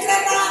baru, dan